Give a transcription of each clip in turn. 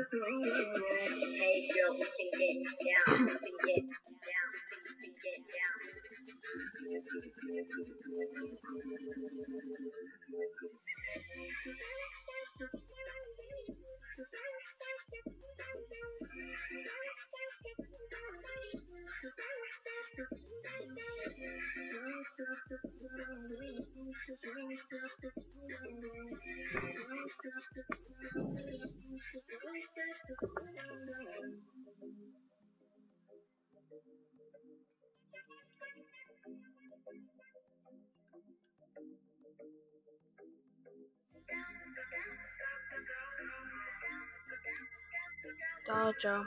Hey girl, we can get down, we can get down, we can get down. 多少张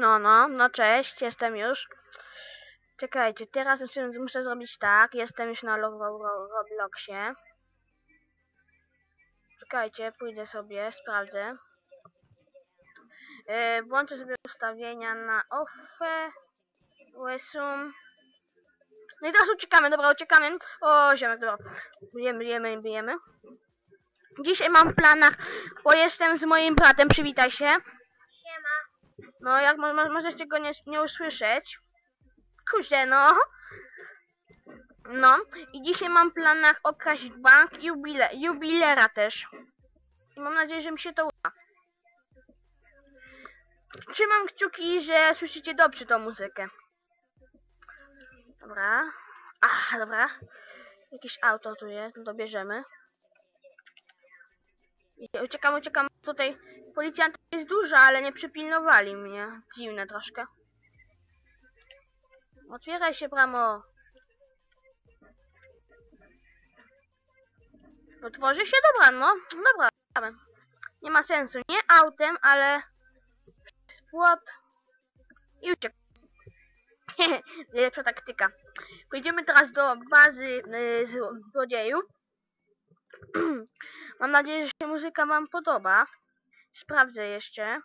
No, no, no cześć, jestem już. Czekajcie, teraz muszę, zrobić tak, jestem już na Ro- Ro- Ro- Robloxie. Czekajcie, pójdę sobie, sprawdzę. Yy, włączę sobie ustawienia na OFE, USUM. No i teraz uciekamy, dobra, uciekamy. O, ziomek, dobra. Bijemy, bijemy, bijemy. Dzisiaj mam w planach, bo jestem z moim bratem, przywitaj się. No, jak mo mo możecie go nie, nie usłyszeć. Kuźle, no. No, i dzisiaj mam w planach okraść bank jubile jubilera też. I mam nadzieję, że mi się to uda. Trzymam kciuki, że słyszycie dobrze tą muzykę. Dobra. Ach, dobra. Jakieś auto tu jest, no to bierzemy. I uciekam, uciekam. Tutaj policjantów jest dużo, ale nie przypilnowali mnie. Dziwne troszkę. Otwieraj się, bramo. Otworzy się? Dobra, no. Dobra. Nie ma sensu. Nie autem, ale przez płot. I uciekł. Lepsza taktyka. Pójdziemy teraz do bazy y, złodziejów. Mam nadzieję, że się muzyka wam podoba. Sprawdzę jeszcze.